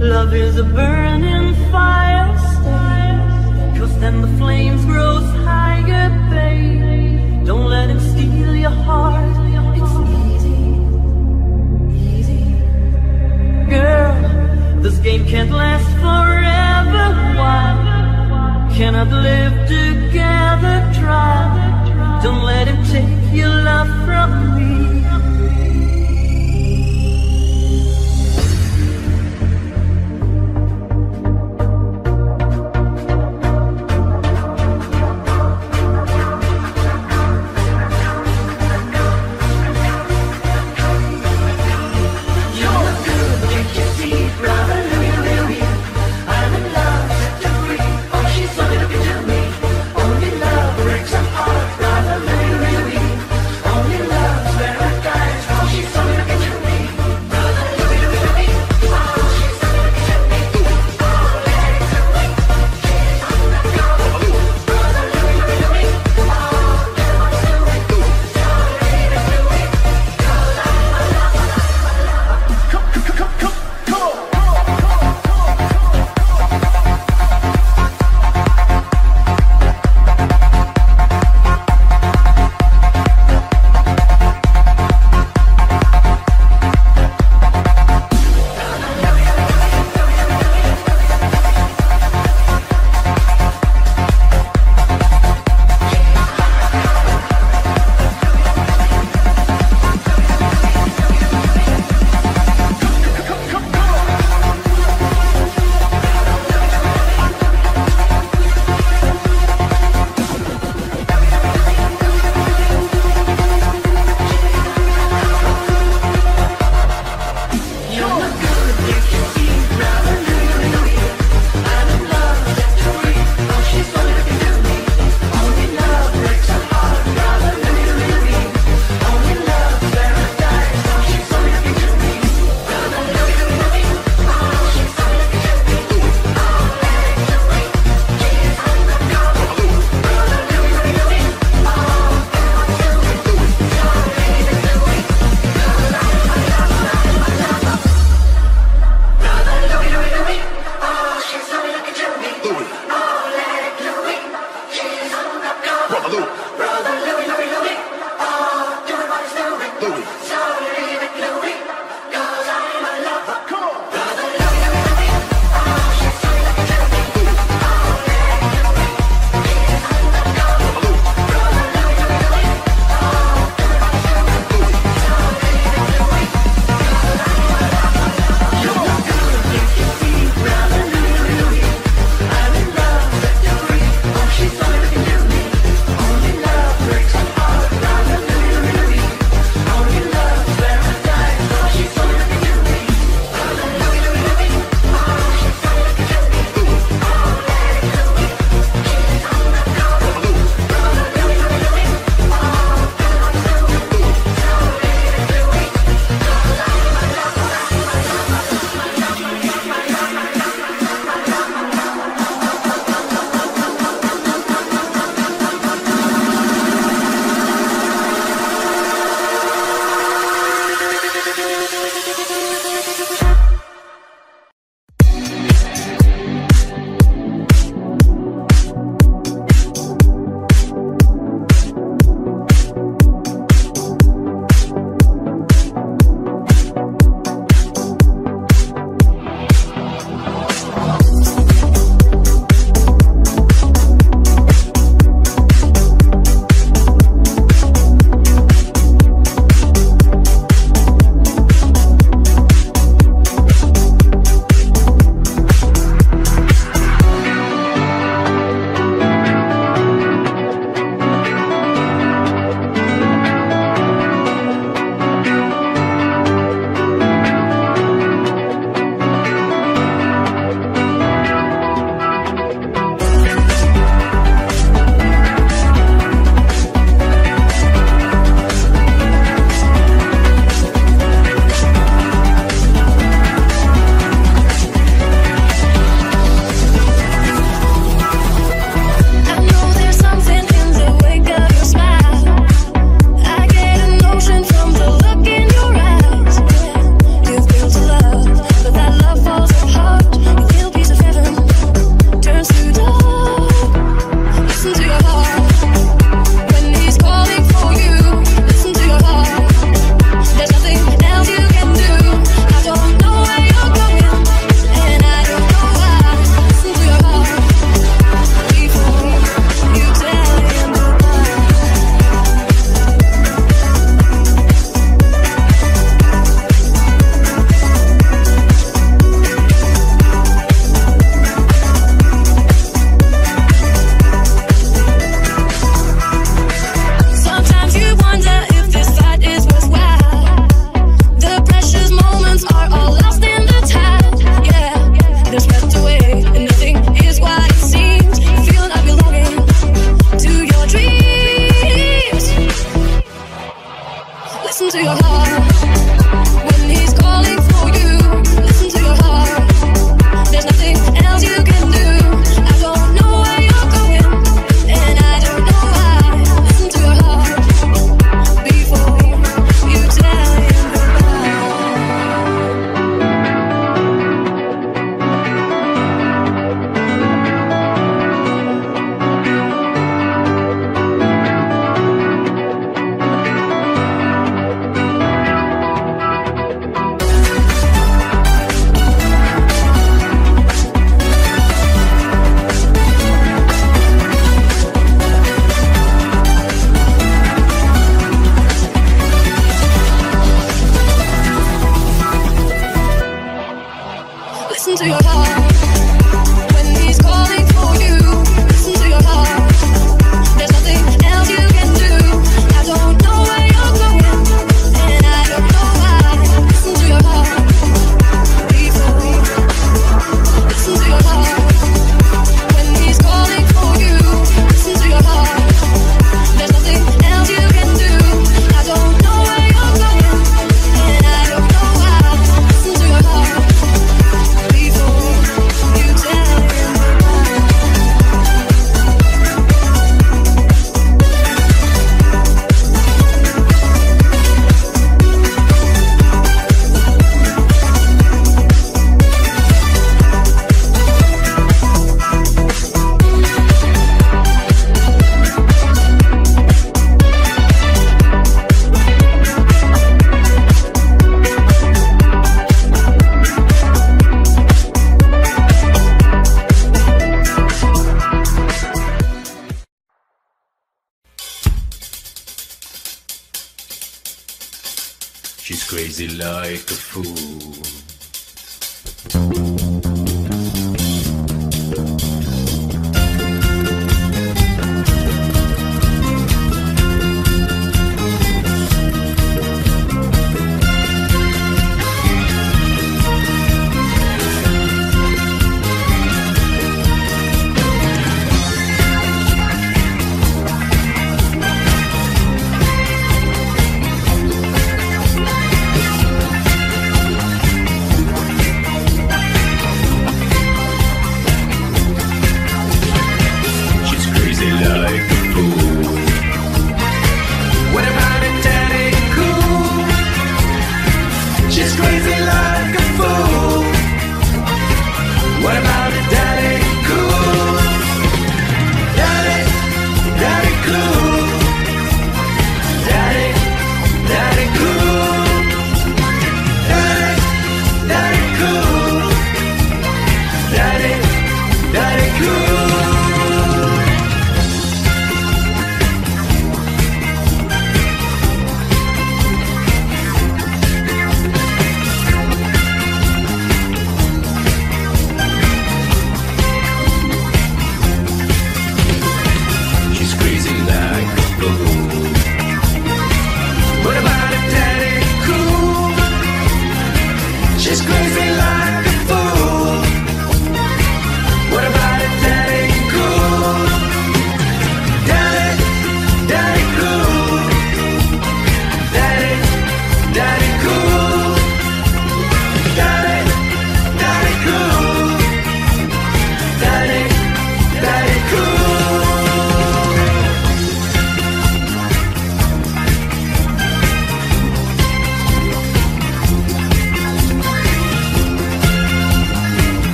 Love is a burning fire. Cause then the flames grows higher, babe. Don't let him steal your heart. It's easy, easy. Girl, this game can't last forever. Why cannot live together? Try. Don't let him take your love from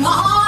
On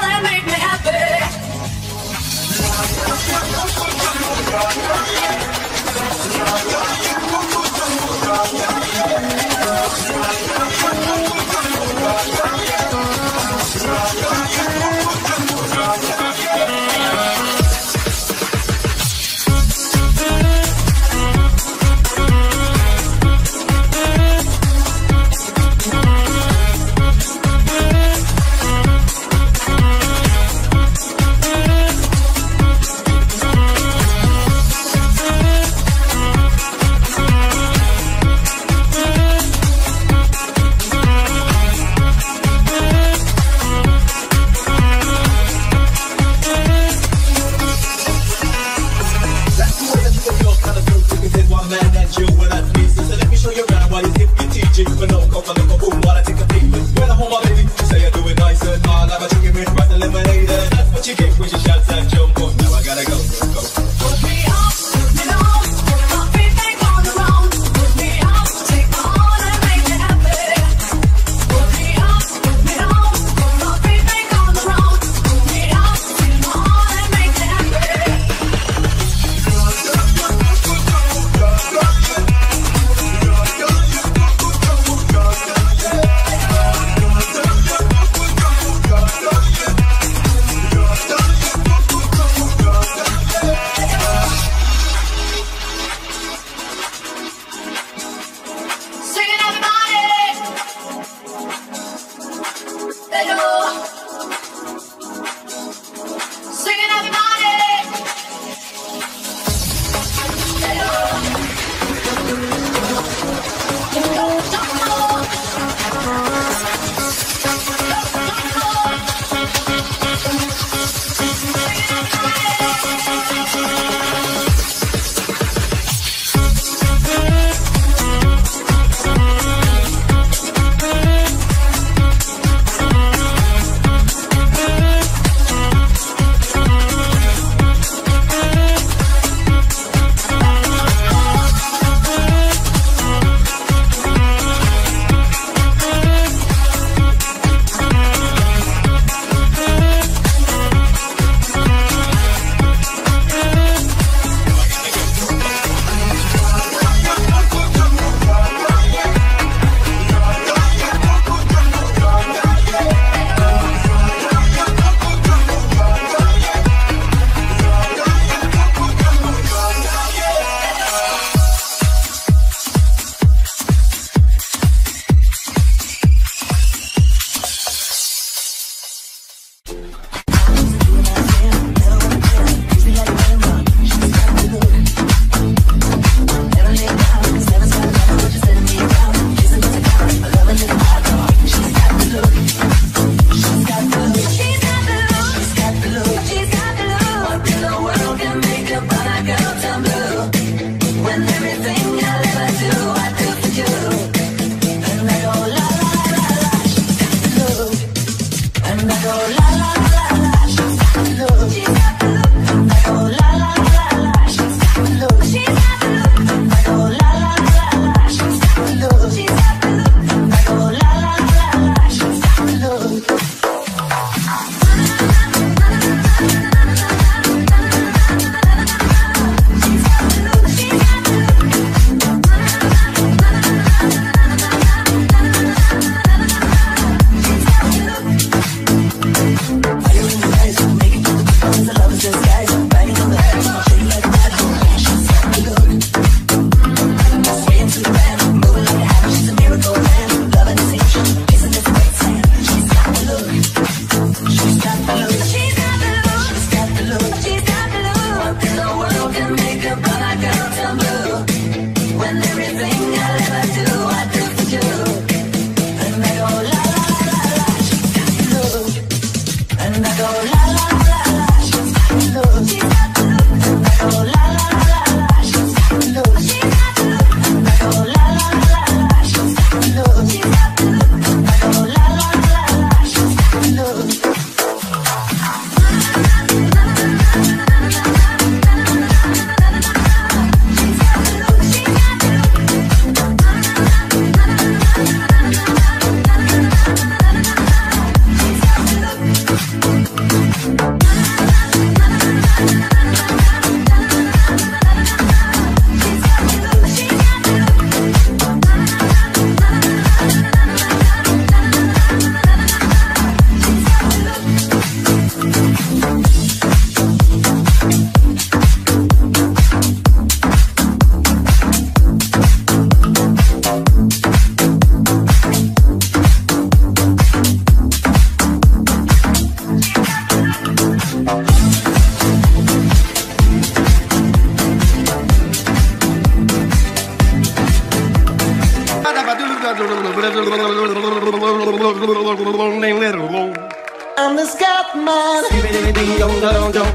I'm the Scatman. Skibbity ding dong dong dong.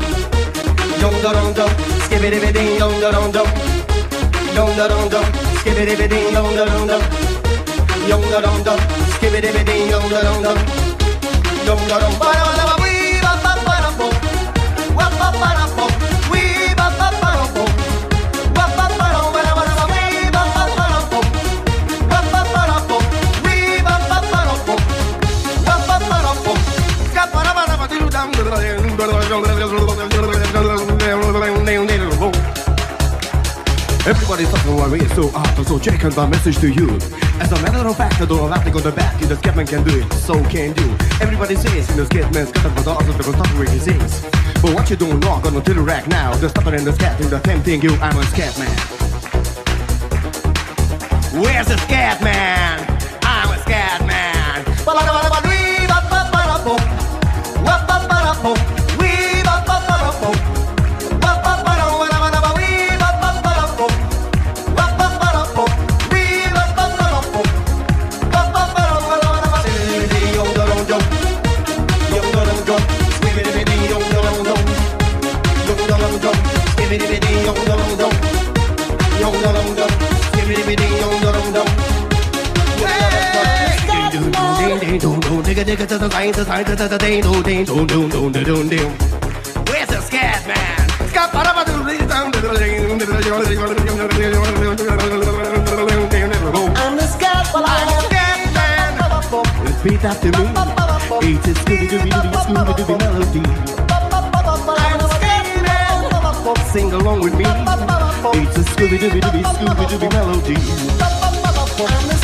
Dong dong dong. Skibbity ding dong dong dong. Dong dong dong. Skibbity ding dong dong dong. Dong dong dong. Skibbity ding dong dong dong. Dong dong. Ba Everybody's talking about me, so after so check on the message to you. As a matter of fact, I don't have to go the back, the Scatman can do it, so can you. Everybody says in the Scatman's got the other the stuff where he says. But what you don't know, gonna tell you right now, the stutter and the scat do the same thing, you, I'm a Scatman. Where's the Scatman? I'm a Scatman. Where's the Scatman? I'm the scat Repeat after me. It's a Scooby Dooby Dooby Scooby Dooby melody. Sing along with me. It's a Scooby Dooby Dooby Scooby Dooby melody. I'm the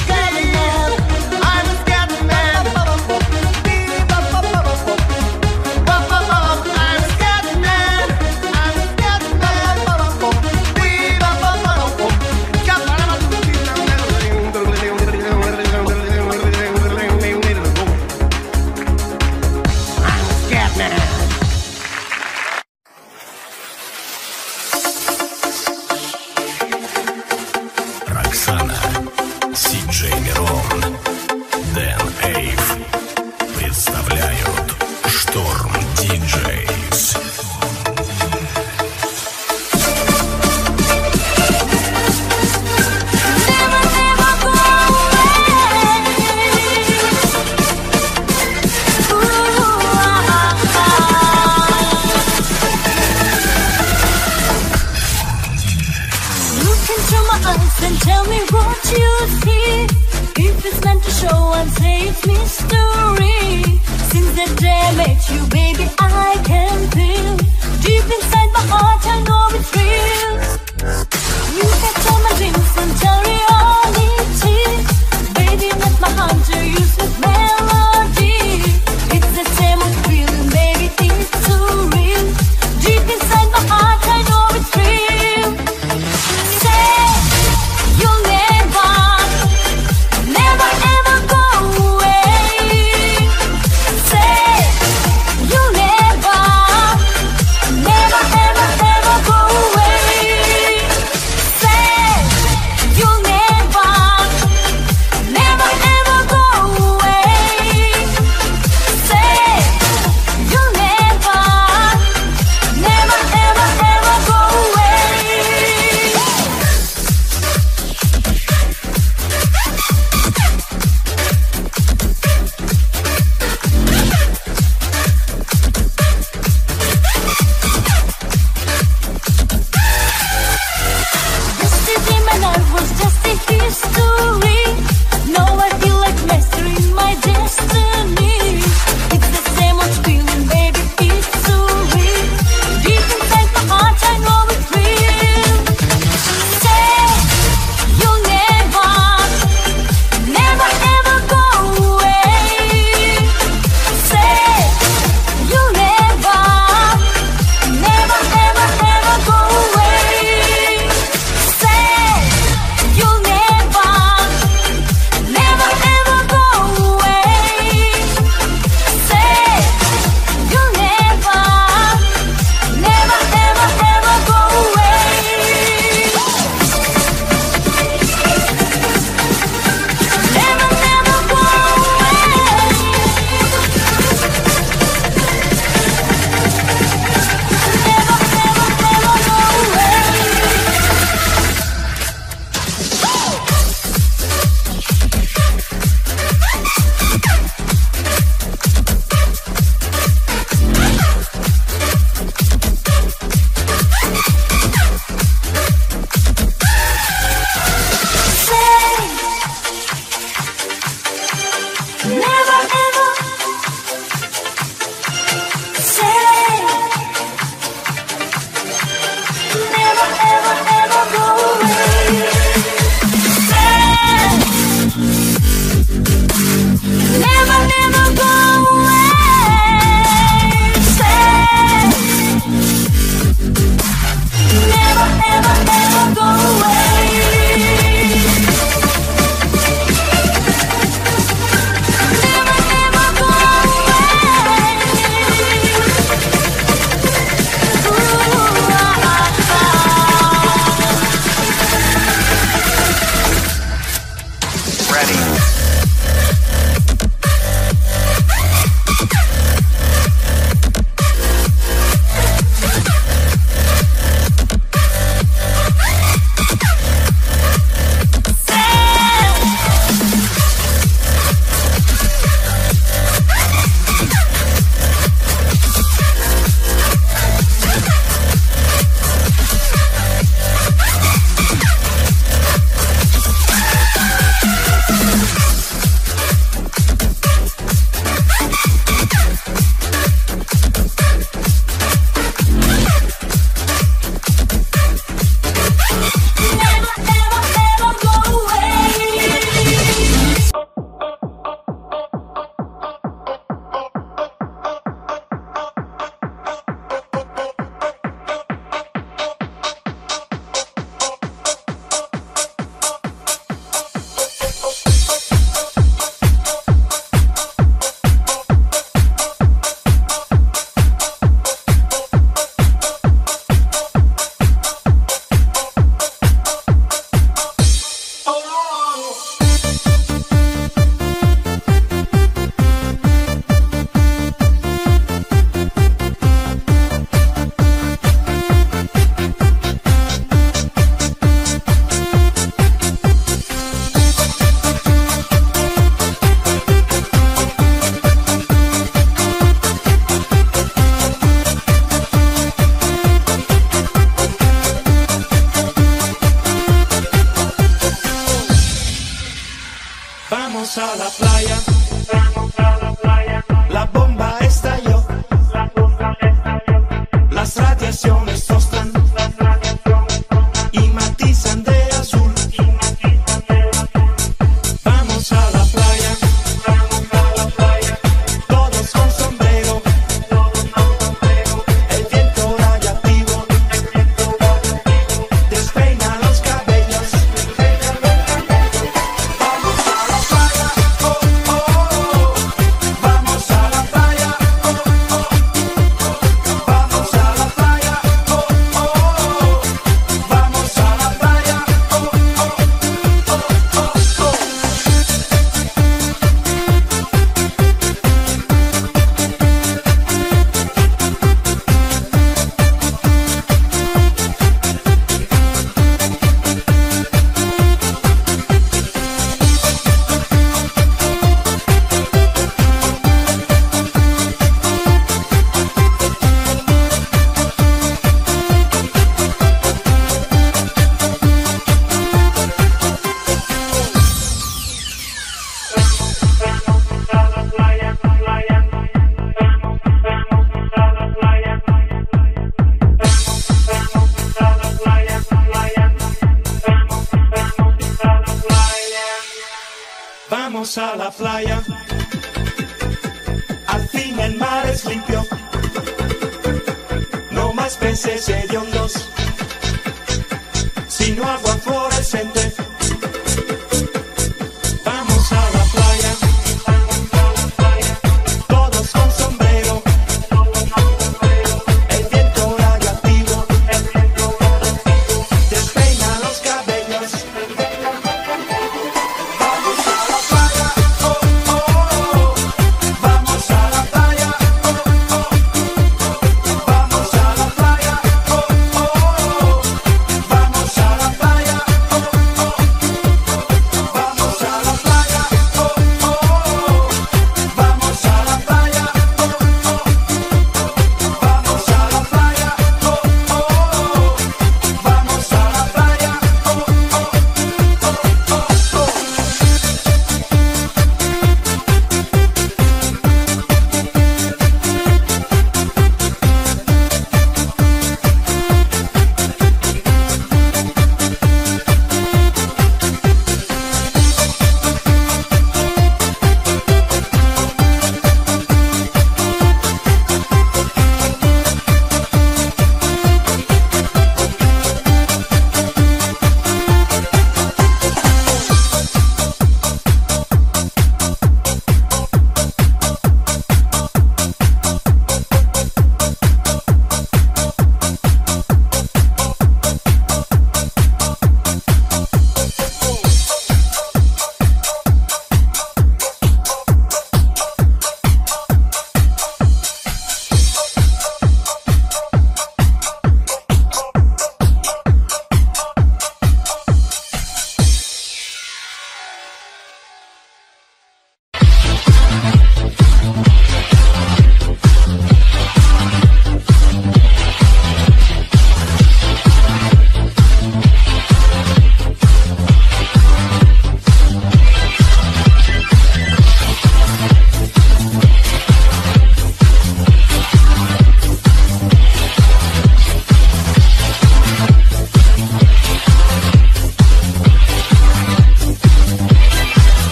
Vamos a la playa. Al fin el mar es limpio. No más peces hediondos. Si no